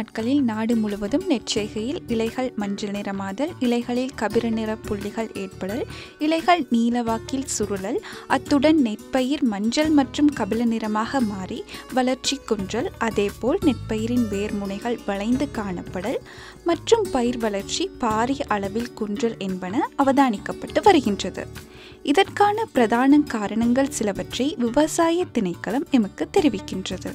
நாட்களில் நாடு முழுவதும் நெற்செய்கையில் இலைகள் மஞ்சள் நிறமாதல் இலைகளில் கபிர நிற புள்ளிகள் ஏற்படல் இலைகள் நீலவாக்கில் சுருளல் அத்துடன் நெற்பயிர் மஞ்சள் மற்றும் கபில நிறமாக மாறி வளர்ச்சி குன்றல் அதேபோல் நெற்பயிரின் வேர்முனைகள் வளைந்து காணப்படல் மற்றும் பயிர் வளர்ச்சி பாரிய அளவில் குன்றல் என்பன அவதானிக்கப்பட்டு வருகின்றது. இதற்கான பிரதான காரணங்கள் சிலவற்றை விவசாய திணைக்களம் எமக்கு தெரிவிக்கின்றது.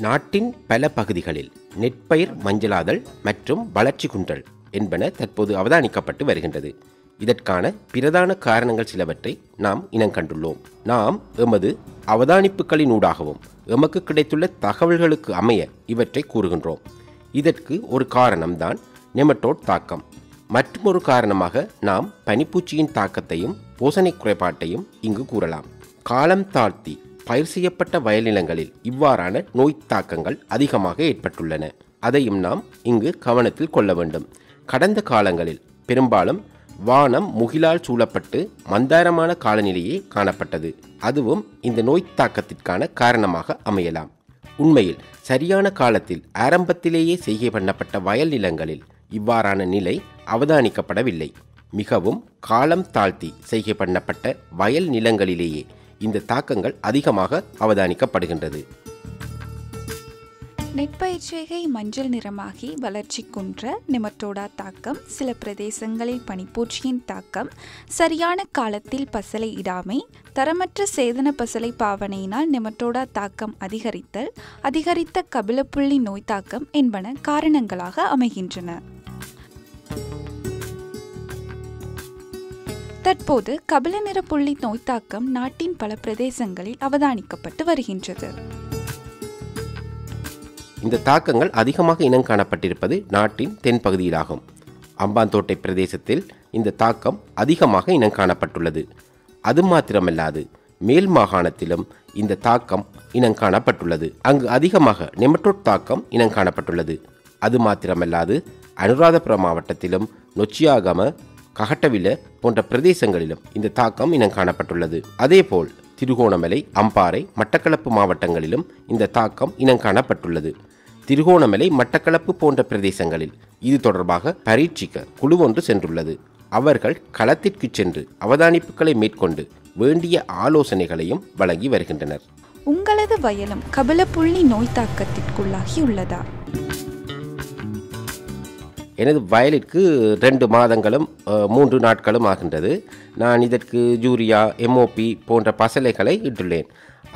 நாட்டின் பல பகுதிகளில் நெற்பயிர் மஞ்சளாதல் மற்றும் வளர்ச்சி குன்றல் என்பன தற்போது அவதானிக்கப்பட்டு வருகின்றது. இதற்கான பிரதான காரணங்கள் சிலவற்றை நாம் இனங்கண்டுள்ளோம் நாம் எமது அவதானிப்புகளினூடாகவும் எமக்கு கிடைத்துள்ள தகவல்களுக்கு அமைய இவற்றை கூறுகின்றோம். இதற்கு ஒரு காரணம்தான் நெமட்டோட் தாக்கம். மற்றொரு காரணமாக நாம் பனிப்பூச்சியின் தாக்கத்தையும் பூசணை குறைபாட்டையும் இங்கு கூறலாம். காலம் தாழ்த்தி பயிர் செய்யப்பட்ட வயல் நிலங்களில் இவ்வாறான நோய் தாக்கங்கள் அதிகமாக ஏற்பட்டுள்ளன. அதையும் நாம் இங்கு கவனத்தில் கொள்ள வேண்டும். கடந்த காலங்களில் பெரும்பாலும் வானம் முகிலால் சூழப்பட்டு மந்தாரமான காலநிலையே காணப்பட்டது. அதுவும் இந்த நோய் தாக்கத்திற்கான காரணமாக அமையலாம். உண்மையில் சரியான காலத்தில் ஆரம்பத்திலேயே செய்கை பண்ணப்பட்ட வயல் நிலங்களில் இவ்வாறான நிலை அவதானிக்கப்படவில்லை. மிகவும் காலம் தாழ்த்தி செய்கை பண்ணப்பட்ட வயல் நிலங்களிலேயே இந்த தாக்கங்கள் அதிகமாக அவதானிக்கப்படுகின்றது. நெற்பயிர்ச்செய்கை மஞ்சள் நிறமாகி வளர்ச்சி குன்ற நெமட்டோடா தாக்கம் சில பிரதேசங்களில் பனிப்பூச்சியின் தாக்கம் சரியான காலத்தில் பசலை இடாமை தரமற்ற சேதன பசலை பாவனையினால் நெமட்டோடா தாக்கம் அதிகரித்தல் அதிகரித்த கபிலப்புள்ளி நோய் தாக்கம் என்பன காரணங்களாக அமைகின்றன. தற்போது கபில நிற புள்ளி நோய் தாக்கம் நாட்டின் பல பிரதேசங்களில் அவதானிக்கப்பட்டு வருகின்றது. இந்த தாக்கங்கள் அதிகமாக இனம் காணப்பட்டிருப்பது நாட்டின் தென்பகுதியிலாகும் அம்பாந்தோட்டை பிரதேசத்தில் இந்த தாக்கம் அதிகமாக இனம் காணப்பட்டுள்ளது. அது மாத்திரமல்லாது மேல் மாகாணத்திலும் இந்த தாக்கம் இனம் காணப்பட்டுள்ளது. அங்கு அதிகமாக நெமட்டோட் தாக்கம் இனம் காணப்பட்டுள்ளது. அது மாத்திரமல்லாது அனுராதபுரம் மாவட்டத்திலும் நொச்சியாகம ககட்டவில போன்ற பிரதேசங்களிலும் இந்த தாக்கம் இனம் காணப்பட்டுள்ளது. அதேபோல் திருகோணமலை அம்பாறை மட்டக்களப்பு மாவட்டங்களிலும் இந்த தாக்கம் இனம் காணப்பட்டுள்ளது. திருகோணமலை மட்டக்களப்பு போன்ற பிரதேசங்களில் இது தொடர்பாக பரீட்சிக்க குழு ஒன்று சென்றுள்ளது. அவர்கள் களத்திற்கு சென்று அவதானிப்புகளை மேற்கொண்டு வேண்டிய ஆலோசனைகளையும் வழங்கி வருகின்றனர். உங்களது வயலும் கபலப்புள்ளி நோய் தாக்கத்திற்குள்ளாகி உள்ளதா எனது வயலிற்கு ரெண்டு மாதங்களும் மூன்று நாட்களும் ஆகின்றது. நான் இதற்கு யூரியா எம்ஓபி போன்ற பசலைகளை இட்டுள்ளேன்.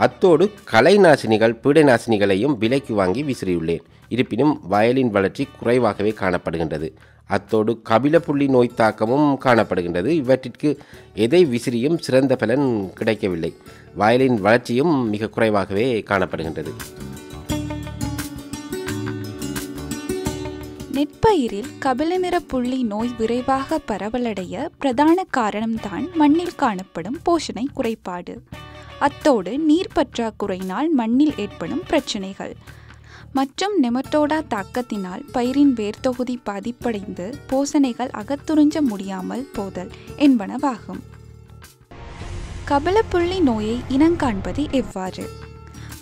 அத்தோடு கலை நாசினிகள் பீடை நாசினிகளையும் விலைக்கு வாங்கி விசிறியுள்ளேன். இருப்பினும் வயலின் வளர்ச்சி குறைவாகவே காணப்படுகின்றது. அத்தோடு கபிலப்புள்ளி நோய் தாக்கமும் காணப்படுகின்றது. இவற்றிற்கு எதை விசிறியும் சிறந்த பலன் கிடைக்கவில்லை. வயலின் வளர்ச்சியும் மிக குறைவாகவே காணப்படுகின்றது. நெற்பயிரில் கபில நிற புள்ளி நோய் விரைவாக பரவலடைய பிரதான காரணம்தான் மண்ணில் காணப்படும் போஷணை குறைபாடு. அத்தோடு நீர் பற்றாக்குறையினால் மண்ணில் ஏற்படும் பிரச்சினைகள். மற்றும் நெமட்டோடா தாக்கத்தினால் பயிரின் வேர்த்தொகுதி பாதிப்படைந்து போசனைகள் அகத்துறிஞ்ச முடியாமல் போதல் என்பனவாகும். கபலப்புள்ளி நோயை இனங்காண்பது எவ்வாறு?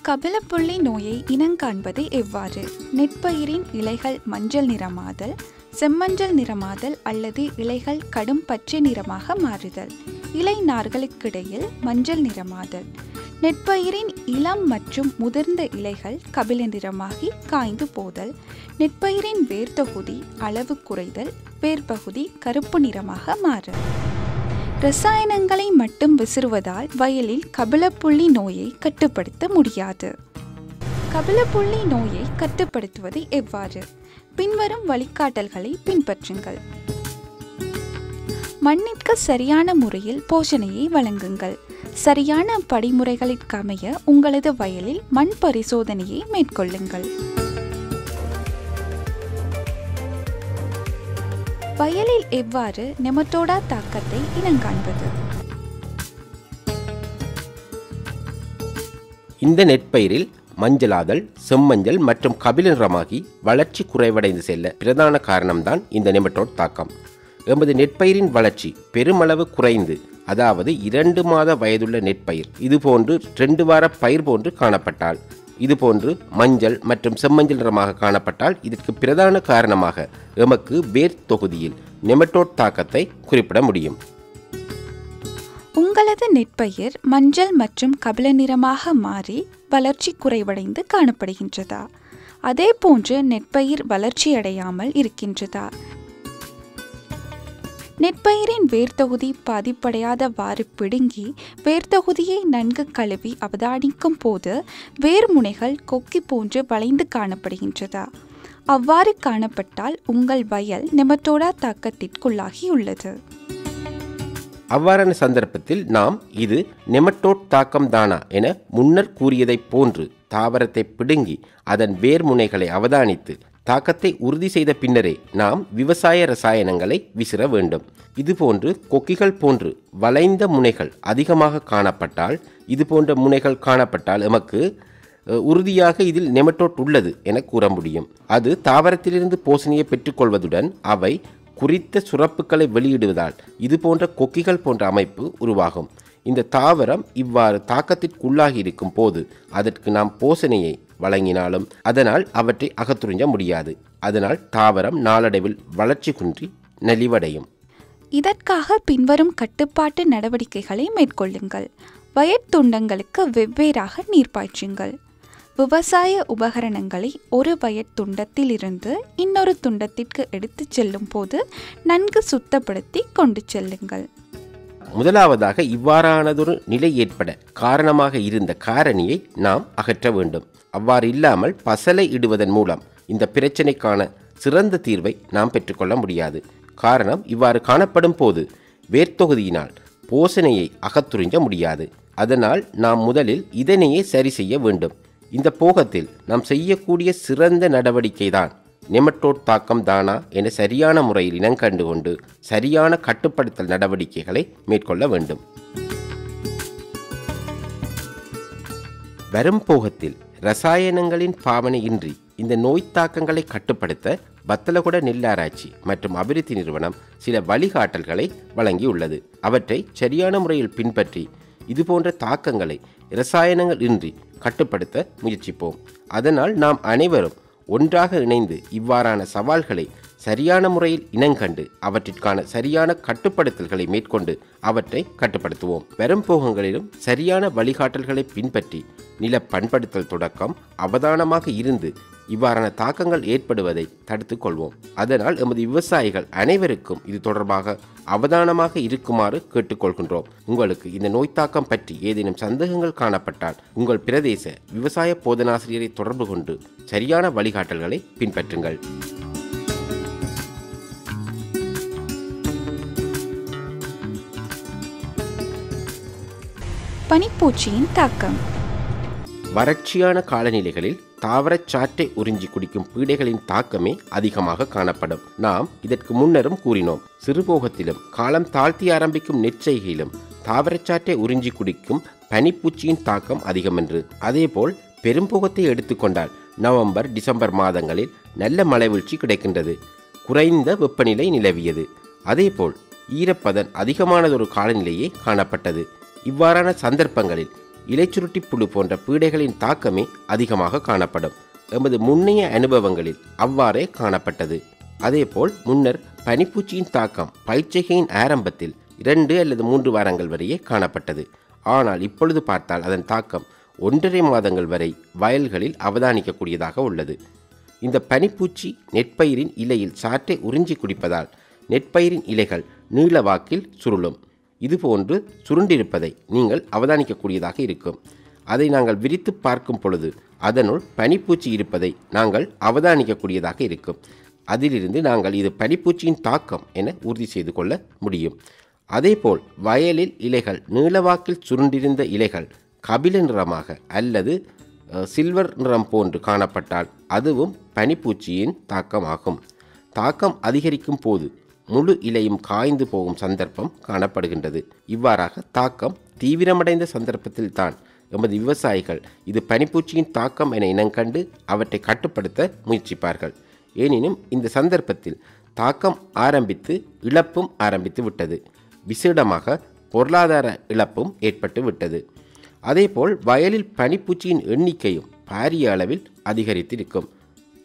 கபிலப்புள்ளி நோயை இனங்காண்பது எவ்வாறு? நெற்பயிரின் இலைகள் மஞ்சள் நிறமாதல் செம்மஞ்சள் நிறமாதல் அல்லது இலைகள் கடும் பச்சை நிறமாக மாறுதல். இலை நார்களுக்கிடையில் மஞ்சள் நிறமாதல். நெற்பயிரின் இளம் மற்றும் முதிர்ந்த இலைகள் கபில நிறமாகி காய்ந்து போதல். நெற்பயிரின் வேர்த்தொகுதி அளவு குறைதல் வேர்பகுதி கருப்பு நிறமாக மாறுதல். ரசாயனங்களை மட்டும் விசிறுவதால் வயலில் கபிலப்புள்ளி நோயை கட்டுப்படுத்த முடியாது. கபிலப்புள்ளி நோயை கட்டுப்படுத்துவது எவ்வாறு? பின்வரும் வழிகாட்டல்களை பின்பற்றுங்கள். மண்ணிற்கு சரியான முறையில் போஷணையை வழங்குங்கள். சரியான படிமுறைகளிற்கமைய உங்களது வயலில் மண் பரிசோதனையை மேற்கொள்ளுங்கள். வயலில் எவ்வாறு நெமட்டோடா தாக்கத்தை இனங்காண்பது? இந்த நெற்பயிரில் மஞ்சளாதல் செம்மஞ்சள் மற்றும் கபில நிறமாகி வளர்ச்சி குறைவடைந்து செல்ல பிரதான காரணம்தான் இந்த நெமட்டோட் தாக்கம். எமது நெற்பயிரின் வளர்ச்சி பெருமளவு குறைந்து அதாவது இரண்டு மாத வயதுள்ள நெற்பயிர் இதுபோன்று ரெண்டு வார பயிர் போன்று காணப்பட்டால் இதுபோன்று மஞ்சள் மற்றும் செம்மஞ்சள் நிறமாக காணப்பட்டால் இதற்கு பிரதான காரணமாக எமக்கு வேர் தொகுதியில் நெமட்டோட் தாக்கத்தை குறிப்பிட முடியும். உங்களது நெற்பயிர் மஞ்சள் மற்றும் கபில நிறமாக மாறி வளர்ச்சி குறைவடைந்து காணப்படுகின்றதா? அதே போன்று நெற்பயிர் வளர்ச்சியடையாமல் இருக்கின்றதா? நெற்பயிரின் வேர்த்தொகுதி பாதிப்படையாதவாறு பிடுங்கி வேர்த்தொகுதியை நன்கு கழுவி அவதானிக்கும் போது வேர்முனைகள் கொக்கி போன்று வளைந்து காணப்படுகின்றதா? அவ்வாறு காணப்பட்டால் உங்கள் வயல் நெமட்டோடா தாக்கத்திற்குள்ளாகியுள்ளது. அவ்வாறான சந்தர்ப்பத்தில் நாம் இது நெமட்டோட் தாக்கம் தானா என முன்னர் கூறியதைப் போன்று தாவரத்தை பிடுங்கி அதன் வேர்முனைகளை அவதானித்து தாக்கத்தை உறுதி செய்த பின்னரே நாம் விவசாய ரசாயனங்களை விசிற வேண்டும். இதுபோன்று கொக்கிகள் போன்று வளைந்த முனைகள் அதிகமாக காணப்பட்டால் இது போன்ற முனைகள் காணப்பட்டால் எமக்கு உறுதியாக இதில் நெமட்டோட் உள்ளது என கூற முடியும். அது தாவரத்திலிருந்து போசணியை பெற்றுக்கொள்வதுடன் அவை குறித்த சுரப்புகளை வெளியிடுவதால் இது போன்ற கொக்கிகள் போன்ற அமைப்பு உருவாகும். இந்த தாவரம் இவ்வாறு தாக்கத்திற்குள்ளாகி இருக்கும் போது அதற்கு நாம் போசனையை வழங்கினாலும் அதனால் அவற்றை அகத்துறிஞ்ச முடியாது. அதனால் தாவரம் நாளடைவில் வளர்ச்சி குன்றி நலிவடையும். இதற்காக பின்வரும் கட்டுப்பாட்டு நடவடிக்கைகளை மேற்கொள்ளுங்கள். வயற்துண்டங்களுக்கு வெவ்வேறாக நீர் பாய்ச்சுங்கள். விவசாய உபகரணங்களை ஒரு வயற்துண்டத்தில் இருந்து இன்னொரு துண்டத்திற்கு எடுத்துச் செல்லும் போது நன்கு சுத்தப்படுத்தி கொண்டு செல்லுங்கள். முதலாவதாக இவ்வாறானதொரு நிலை ஏற்பட காரணமாக இருந்த காரணியை நாம் அகற்ற வேண்டும். அவ்வாறு இல்லாமல் பசலை இடுவதன் மூலம் இந்த பிரச்சனைக்கான சிறந்த தீர்வை நாம் பெற்றுக்கொள்ள முடியாது. காரணம் இவ்வாறு காணப்படும் போது வேர்த்தொகுதியினால் போசனையை அகத்துறிஞ்ச முடியாது. அதனால் நாம் முதலில் இதனையே சரி செய்ய வேண்டும். இந்த போகத்தில் நாம் செய்யக்கூடிய சிறந்த நடவடிக்கை தான் நெமட்டோட் தாக்கம் தானா என சரியான முறையில் இனங்கண்டு கொண்டு சரியான கட்டுப்படுத்தல் நடவடிக்கைகளை மேற்கொள்ள வேண்டும். வரும் போகத்தில் ரசாயனங்களின் பாவனை இன்றி இந்த நோய் தாக்கங்களை கட்டுப்படுத்த வத்தலகுட நெல்லாராய்ச்சி மற்றும் அபிவிருத்தி நிறுவனம் சில வழிகாட்டல்களை வழங்கியுள்ளது. அவற்றை சரியான முறையில் பின்பற்றி இதுபோன்ற தாக்கங்களை ரசாயனங்கள் இன்றி கட்டுப்படுத்த முயற்சிப்போம். அதனால் நாம் அனைவரும் ஒன்றாக இணைந்து இவ்வாறான சவால்களை சரியான முறையில் இனங்கண்டு அவற்றிற்கான சரியான கட்டுப்படுத்தல்களை மேற்கொண்டு அவற்றை கட்டுப்படுத்துவோம். வரும் போகங்களிலும் சரியான வழிகாட்டல்களை பின்பற்றி நில பண்படுத்தல் தொடக்கம் அவதானமாக இருந்து இவ்வாறான தாக்கங்கள் ஏற்படுவதை தடுத்துக் கொள்வோம். அதனால் எமது விவசாயிகள் அனைவருக்கும் இது தொடர்பாக அவதானமாக இருக்குமாறு கேட்டுக்கொள்கின்றோம் உங்களுக்கு இந்த நோய் தாக்கம் பற்றி ஏதேனும் சந்தேகங்கள் காணப்பட்டால் உங்கள் பிரதேச விவசாய போதனாசிரியரை தொடர்பு கொண்டு சரியான வழிகாட்டல்களை பின்பற்றுங்கள். பனிப்பூச்சியின் தாக்கம். வறட்சியான காலநிலைகளில் தாவரச் சாற்றை உறிஞ்சி குடிக்கும் பீடைகளின் தாக்கமே அதிகமாக காணப்படும். நாம் இதற்கு முன்னரும் கூறினோம். சிறுபோகத்திலும் காலம் தாழ்த்தி ஆரம்பிக்கும் நெற்செய்கையிலும் தாவரச்சாற்றை உறிஞ்சி குடிக்கும் பனிப்பூச்சியின் தாக்கம் அதிகம் என்று அதேபோல் பெரும்போகத்தை எடுத்துக்கொண்டால் நவம்பர் டிசம்பர் மாதங்களில் நல்ல மலைவீழ்ச்சி கிடைக்கின்றது. குறைந்த வெப்பநிலை நிலவியது. அதேபோல் ஈரப்பதன் அதிகமானதொரு காலநிலையே காணப்பட்டது. இவ்வாறான சந்தர்ப்பங்களில் இலைச்சுருட்டி புழு போன்ற பீடைகளின் தாக்கமே அதிகமாக காணப்படும். எமது முன்னைய அனுபவங்களில் அவ்வாறே காணப்பட்டது. அதேபோல் முன்னர் பனிப்பூச்சியின் தாக்கம் பயிற்சிகையின் ஆரம்பத்தில் இரண்டு அல்லது மூன்று வாரங்கள் வரையே காணப்பட்டது. ஆனால் இப்பொழுது பார்த்தால் அதன் தாக்கம் ஒன்றரை மாதங்கள் வரை வயல்களில் அவதானிக்கக்கூடியதாக உள்ளது. இந்த பனிப்பூச்சி நெற்பயிரின் இலையில் சாற்றை உறிஞ்சி குடிப்பதால் நெற்பயிரின் இலைகள் நீளவாக்கில் சுருளும். இதுபோன்று சுருண்டிருப்பதை நீங்கள் அவதானிக்கக்கூடியதாக இருக்கும். அதை நாங்கள் விரித்து பார்க்கும் பொழுது அதனுள் பனிப்பூச்சி இருப்பதை நாங்கள் அவதானிக்கக்கூடியதாக இருக்கும். அதிலிருந்து நாங்கள் இது பனிப்பூச்சியின் தாக்கம் என உறுதி செய்து கொள்ள முடியும். அதேபோல் வயலில் இலைகள் நீளவாக்கில் சுருண்டிருந்த இலைகள் கபில நிறமாக அல்லது சில்வர் நிறம் போன்று காணப்பட்டால் அதுவும் பனிப்பூச்சியின் தாக்கமாகும். தாக்கம் அதிகரிக்கும் போது முழு இலையும் காய்ந்து போகும் சந்தர்ப்பம் காணப்படுகின்றது. இவ்வாறாக தாக்கம் தீவிரமடைந்த சந்தர்ப்பத்தில் தான் எமது விவசாயிகள் இது பனிப்பூச்சியின் தாக்கம் என இனங்கண்டு அவற்றை கட்டுப்படுத்த முயற்சிப்பார்கள். எனினும் இந்த சந்தர்ப்பத்தில் தாக்கம் ஆரம்பித்து இழப்பும் ஆரம்பித்து விட்டது. விசேடமாக பொருளாதார இழப்பும் ஏற்பட்டு விட்டது. அதேபோல் வயலில் பனிப்பூச்சியின் எண்ணிக்கையும் பாரிய அளவில் அதிகரித்திருக்கும்.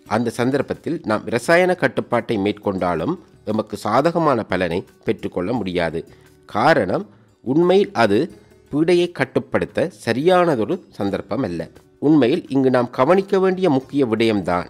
அந்த சந்தர்ப்பத்தில் நாம் இரசாயன கட்டுப்பாட்டை மேற்கொண்டாலும் எமக்கு சாதகமான பலனை பெற்றுக்கொள்ள முடியாது. காரணம் உண்மையில் அது பீடையை கட்டுப்படுத்த சரியானதொரு சந்தர்ப்பம் அல்ல உண்மையில் இங்கு நாம் கவனிக்க வேண்டிய முக்கிய விடயம்தான்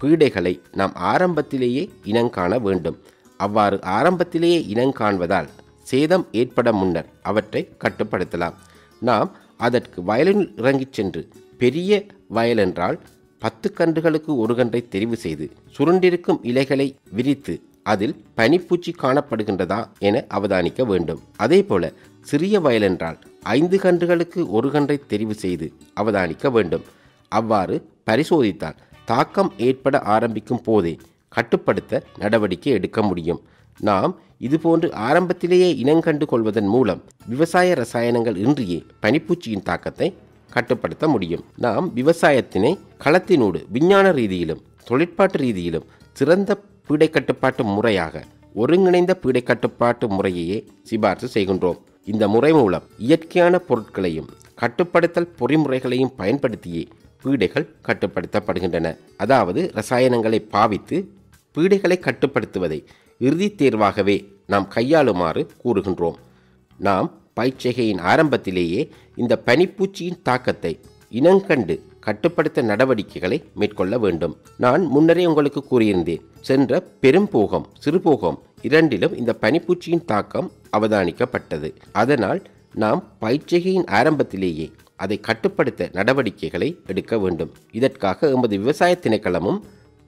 பீடைகளை நாம் ஆரம்பத்திலேயே இனங்காண வேண்டும். அவ்வாறு ஆரம்பத்திலேயே இனங்காண்பதால் சேதம் ஏற்பட முன்னர் அவற்றை கட்டுப்படுத்தலாம். நாம் அதற்கு வயலில் இறங்கிச் சென்று பெரிய வயல் என்றால் பத்து கன்றுகளுக்கு ஒரு கன்றை தெரிவு செய்து சுருண்டிருக்கும் இலைகளை விரித்து அதில் பனிப்பூச்சி காணப்படுகின்றதா என அவதானிக்க வேண்டும். அதேபோல சிறிய வயல் என்றால் ஐந்து கன்றுகளுக்கு ஒரு கன்றை தெரிவு செய்து அவதானிக்க வேண்டும். அவ்வாறு பரிசோதித்தால் தாக்கம் ஏற்பட ஆரம்பிக்கும் போதே கட்டுப்படுத்த நடவடிக்கை எடுக்க முடியும். நாம் இதுபோன்று ஆரம்பத்திலேயே இனங்கண்டு கொள்வதன் மூலம் விவசாய ரசாயனங்கள் இன்றியே பனிப்பூச்சியின் தாக்கத்தை கட்டுப்படுத்த முடியும். நாம் விவசாயத்தினை களத்தினூடு விஞ்ஞான ரீதியிலும் தொழிற்பாட்டு ரீதியிலும் சிறந்த பீடை கட்டுப்பாட்டு முறையாக ஒருங்கிணைந்த பீடை கட்டுப்பாட்டு முறையையே சிபார்சு செய்கின்றோம். இந்த முறை மூலம் இயற்கையான பொருட்களையும் கட்டுப்படுத்தல் பொறிமுறைகளையும் பயன்படுத்தியே பீடைகள் கட்டுப்படுத்தப்படுகின்றன. அதாவது ரசாயனங்களை பாவித்து பீடைகளை கட்டுப்படுத்துவதை இறுதித் தேர்வாகவே நாம் கையாளுமாறு கூறுகின்றோம். நாம் பயிற்சிகையின் ஆரம்பத்திலேயே இந்த பனிப்பூச்சியின் தாக்கத்தை இனங்கண்டு கட்டுப்படுத்த நடவடிக்கைகளை மேற்கொள்ள வேண்டும். நான் முன்னரே உங்களுக்கு கூறியிருந்தேன் சென்ற பெரும்போகம் சிறுபோகம் இரண்டிலும் இந்த பனிப்பூச்சியின் தாக்கம் அவதானிக்கப்பட்டது. அதனால் நாம் பயிற்சிகையின் ஆரம்பத்திலேயே அதை கட்டுப்படுத்த நடவடிக்கைகளை எடுக்க வேண்டும். இதற்காக எமது விவசாய திணைக்களமும்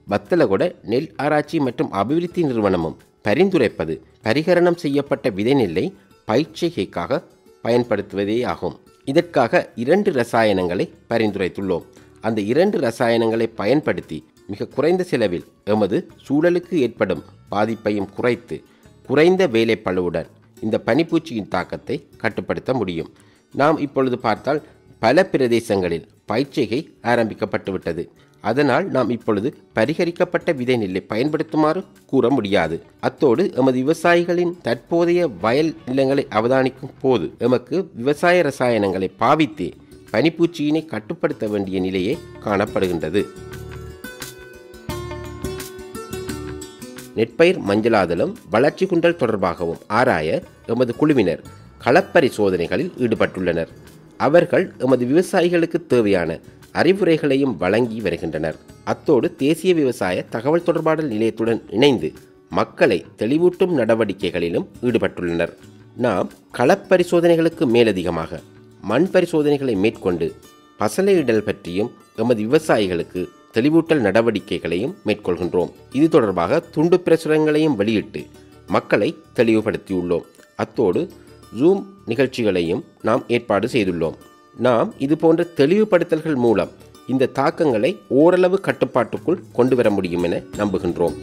வத்தலகொட நெல் ஆராய்ச்சி மற்றும் அபிவிருத்தி நிறுவனமும் பரிந்துரைப்பது பரிகரணம் செய்யப்பட்ட விதை நெல்லை பயிற்சிகைக்காக பயன்படுத்துவதே ஆகும். இதற்காக இரண்டு ரசாயனங்களை பரிந்துரைத்துள்ளோம். அந்த இரண்டு ரசாயனங்களை பயன்படுத்தி மிக குறைந்த செலவில் எமது சூழலுக்கு ஏற்படும் பாதிப்பையும் குறைத்து குறைந்த வேலைப்பளுவுடன் இந்த பனிப்பூச்சியின் தாக்கத்தை கட்டுப்படுத்த முடியும். நாம் இப்பொழுது பார்த்தால் பல பிரதேசங்களில் பயிற்சிகை ஆரம்பிக்கப்பட்டுவிட்டது. அதனால் நாம் இப்பொழுது பரிகரிக்கப்பட்ட விதை நெல்லை பயன்படுத்துமாறு கூற முடியாது. அத்தோடு எமது விவசாயிகளின் தற்போதைய வயல் நிலங்களை அவதானிக்கும் போது எமக்கு விவசாய ரசாயனங்களை பாவித்தே பனிப்பூச்சியினை கட்டுப்படுத்த வேண்டிய நிலையே காணப்படுகின்றது. நெற்பயிர் மஞ்சளாதலும் வளர்ச்சி குன்றல் தொடர்பாகவும் ஆராய எமது குழுவினர் களப்பரிசோதனைகளில் ஈடுபட்டுள்ளனர். அவர்கள் எமது விவசாயிகளுக்கு தேவையான அறிவுரைகளையும் வழங்கி வருகின்றனர். அத்தோடு தேசிய விவசாய தகவல் தொடர்பாடல் நிலையத்துடன் இணைந்து மக்களை தெளிவூட்டும் நடவடிக்கைகளிலும் ஈடுபட்டுள்ளனர். நாம் களப்பரிசோதனைகளுக்கு மேலதிகமாக மண் பரிசோதனைகளை மேற்கொண்டு பசலையிடல் பற்றியும் எமது விவசாயிகளுக்கு தெளிவூட்டல் நடவடிக்கைகளையும் மேற்கொள்கின்றோம். இது தொடர்பாக துண்டு பிரசுரங்களையும் வெளியிட்டு மக்களை தெளிவுபடுத்தியுள்ளோம். அத்தோடு ஜூம் நிகழ்ச்சிகளையும் நாம் ஏற்பாடு செய்துள்ளோம். நாம் இதுபோன்ற தெளிவுபடுத்தல்கள் மூலம் இந்த தாக்கங்களை ஓரளவு கட்டுப்பாட்டுக்குள் கொண்டு வர முடியும் என நம்புகின்றோம்.